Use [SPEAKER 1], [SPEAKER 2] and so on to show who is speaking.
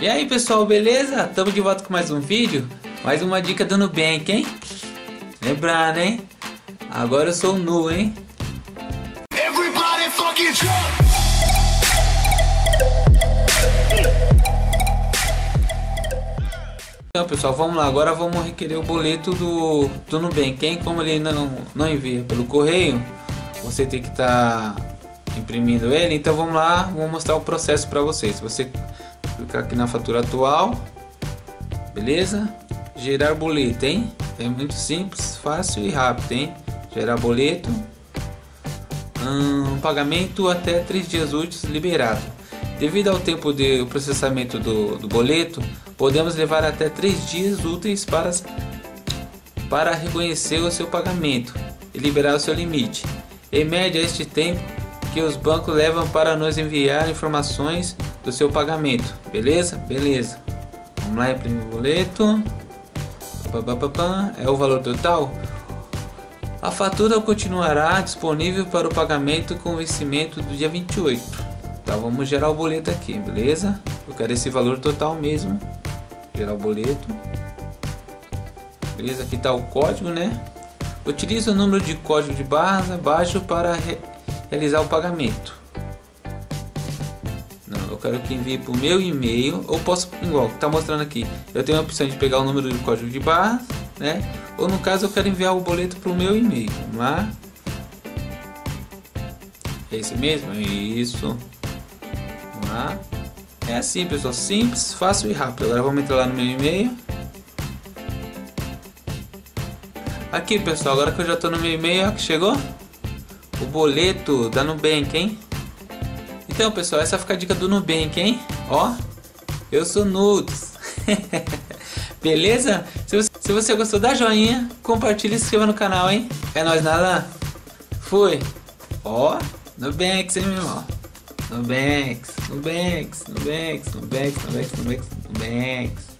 [SPEAKER 1] E aí pessoal, beleza? Estamos de volta com mais um vídeo Mais uma dica do Nubank, hein? Lembrando, hein? Agora eu sou Nu, hein? Então pessoal, vamos lá, agora vamos requerer o boleto do, do Nubank, hein? Como ele ainda não, não envia pelo correio Você tem que estar tá imprimindo ele Então vamos lá, vou mostrar o processo para vocês Você clicar aqui na fatura atual, beleza? Gerar boleto, hein? É muito simples, fácil e rápido, hein? Gerar boleto, hum, pagamento até 3 dias úteis liberado. Devido ao tempo de processamento do, do boleto, podemos levar até 3 dias úteis para, para reconhecer o seu pagamento e liberar o seu limite. Em média, este tempo que os bancos levam para nos enviar informações do seu pagamento. Beleza? Beleza. Vamos lá, imprimir o boleto. É o valor total? A fatura continuará disponível para o pagamento com vencimento do dia 28. Tá, vamos gerar o boleto aqui, beleza? Eu quero esse valor total mesmo. Gerar o boleto. Beleza? Aqui está o código, né? Utilize o número de código de barra abaixo para realizar o pagamento quero que envie o meu e-mail, ou posso, igual, está mostrando aqui, eu tenho a opção de pegar o número do código de barra, né? Ou no caso eu quero enviar o boleto para o meu e-mail, vamos lá. É esse mesmo? É isso. Vamos lá. É assim, pessoal, simples, fácil e rápido. Agora vamos entrar lá no meu e-mail. Aqui, pessoal, agora que eu já estou no meu e-mail, que chegou o boleto da Nubank, hein? Então, pessoal, essa fica a dica do Nubank, hein? Ó, eu sou Nudes. Beleza? Se você, se você gostou, dá joinha, compartilha e se inscreva no canal, hein? É nóis, nada. Fui. Ó, Nubanks, hein, meu irmão? Nubanks, Nubanks, Nubanks, Nubanks, Nubanks, Nubanks, Nubanks.